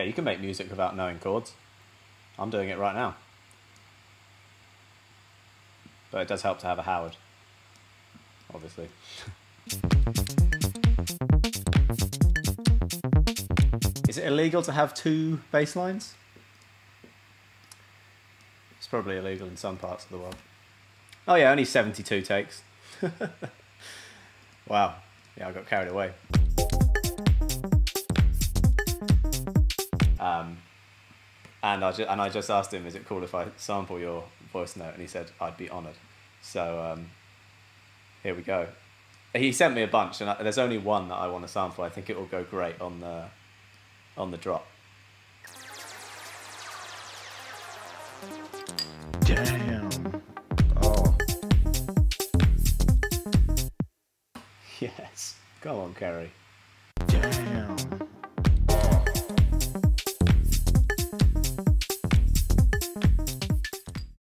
Yeah, you can make music without knowing chords. I'm doing it right now. But it does help to have a Howard, obviously. Is it illegal to have two bass lines? It's probably illegal in some parts of the world. Oh yeah, only 72 takes. wow. Yeah, I got carried away. Um, and I, ju- and I just asked him, is it cool if I sample your voice note? And he said, I'd be honoured. So um, here we go. He sent me a bunch, and I, there's only one that I want to sample. I think it will go great on the on the drop. Damn. Oh. Yes. Go on, Kerri.